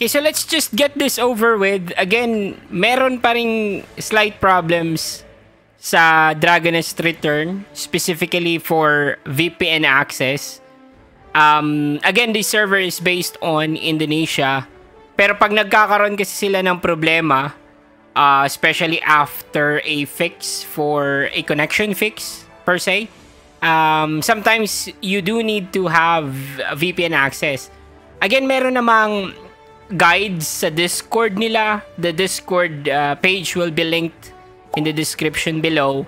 Okay, so let's just get this over with. Again, meron pa ring slight problems sa Dragonest Return, specifically for VPN access. Um, again, this server is based on Indonesia. Pero pag nagkakaroon kasi sila ng problema, uh, especially after a fix for a connection fix, per se, um, sometimes you do need to have VPN access. Again, meron namang guides sa Discord nila. The Discord uh, page will be linked in the description below.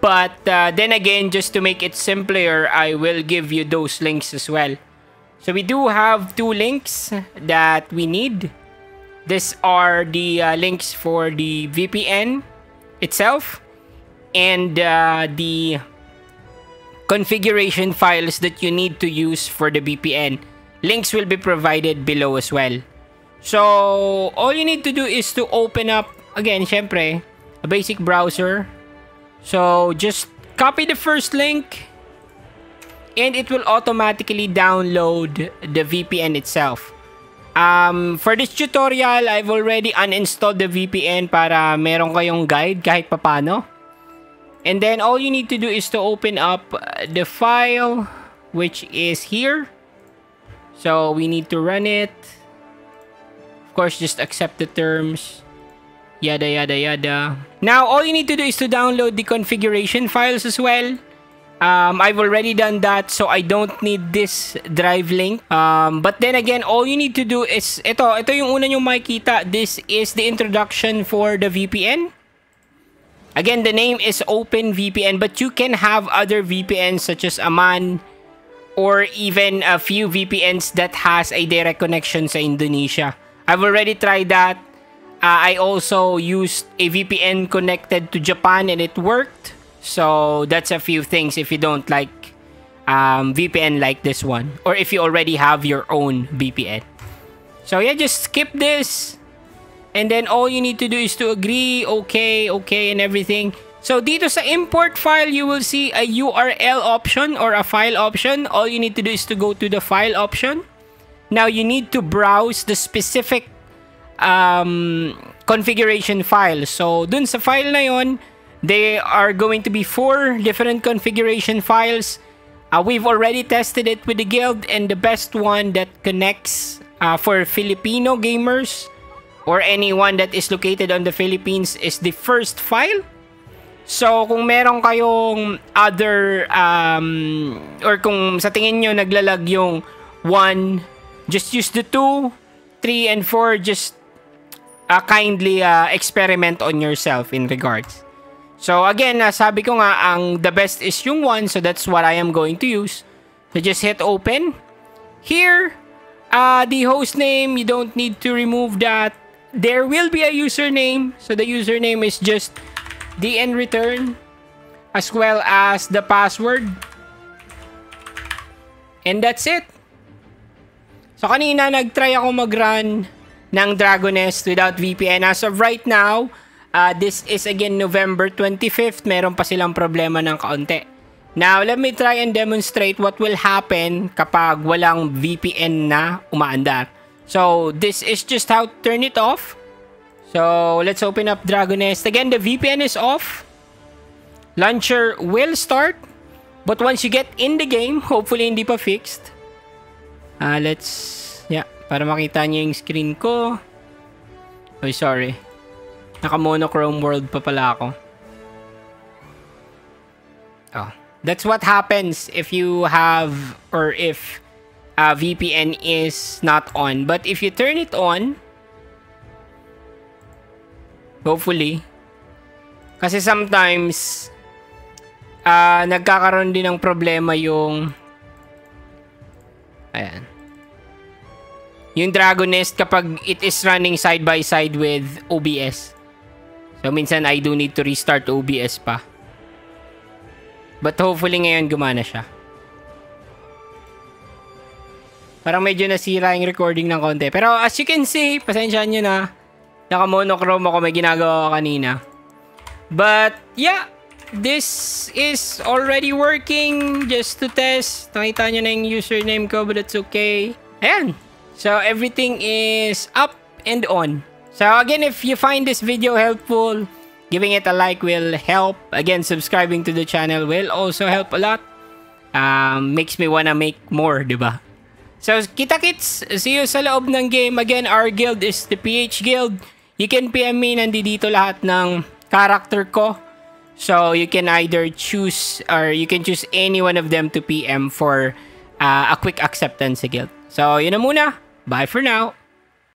But uh, then again, just to make it simpler, I will give you those links as well. So we do have two links that we need. These are the uh, links for the VPN itself and uh, the configuration files that you need to use for the VPN. Links will be provided below as well. So, all you need to do is to open up, again, syempre, a basic browser. So, just copy the first link and it will automatically download the VPN itself. Um, for this tutorial, I've already uninstalled the VPN para meron kayong guide kahit papano. And then all you need to do is to open up the file which is here. So we need to run it. Of course, just accept the terms. Yada, yada, yada. Now, all you need to do is to download the configuration files as well. Um, I've already done that, so I don't need this drive link. Um, but then again, all you need to do is, ito, ito yung una nyo makikita. This is the introduction for the VPN. Again, the name is OpenVPN, but you can have other VPNs such as Aman or even a few VPNs that has a direct connection sa Indonesia. I've already tried that. Uh, I also used a VPN connected to Japan and it worked. So that's a few things if you don't like um, VPN like this one. Or if you already have your own VPN. So yeah, just skip this. And then all you need to do is to agree, okay, okay, and everything. So dito sa import file, you will see a URL option or a file option. All you need to do is to go to the file option. Now, you need to browse the specific um, configuration file. So, dun sa file na yon, they are going to be four different configuration files. Uh, we've already tested it with the guild and the best one that connects uh, for Filipino gamers or anyone that is located on the Philippines is the first file. So, kung meron kayong other um, or kung sa tingin nyo naglalag yung 1, just use the 2, 3, and 4. Just uh, kindly uh, experiment on yourself in regards. So again, uh, sabi ko nga, ang the best is yung 1. So that's what I am going to use. So just hit open. Here, uh, the host name, you don't need to remove that. There will be a username. So the username is just dn return as well as the password. And that's it. So kanina nag-try ako mag-run ng Dragonest without VPN. As of right now, uh, this is again November 25th. Meron pa silang problema ng kaunti. Now, let me try and demonstrate what will happen kapag walang VPN na umaandar. So, this is just how to turn it off. So, let's open up Dragonest. Again, the VPN is off. Launcher will start. But once you get in the game, hopefully hindi pa fixed, Uh, let's, yeah, para makita niyo yung screen ko. Oh, sorry. Naka monochrome world pa pala ako. Oh. That's what happens if you have, or if uh, VPN is not on. But if you turn it on, hopefully, kasi sometimes, uh, nagkakaroon din ng problema yung, ayan, yung Dragon Nest kapag it is running side by side with OBS. So, minsan I do need to restart OBS pa. But hopefully ngayon gumana siya. Parang medyo nasira yung recording ng konti. Pero as you can see, pasensyahan nyo na. Naka-monochrome ako may ginagawa kanina. But, yeah. This is already working just to test. Nakita nyo na yung username ko but it's okay. Ayan. So everything is up and on. So again, if you find this video helpful, giving it a like will help. Again, subscribing to the channel will also help a lot. Um, makes me wanna make more, di ba? So, kita-kits! See you sa loob ng game. Again, our guild is the PH Guild. You can PM me, nandito lahat ng character ko. So, you can either choose or you can choose any one of them to PM for uh, a quick acceptance sa guild. So, yun na muna. Bye for now.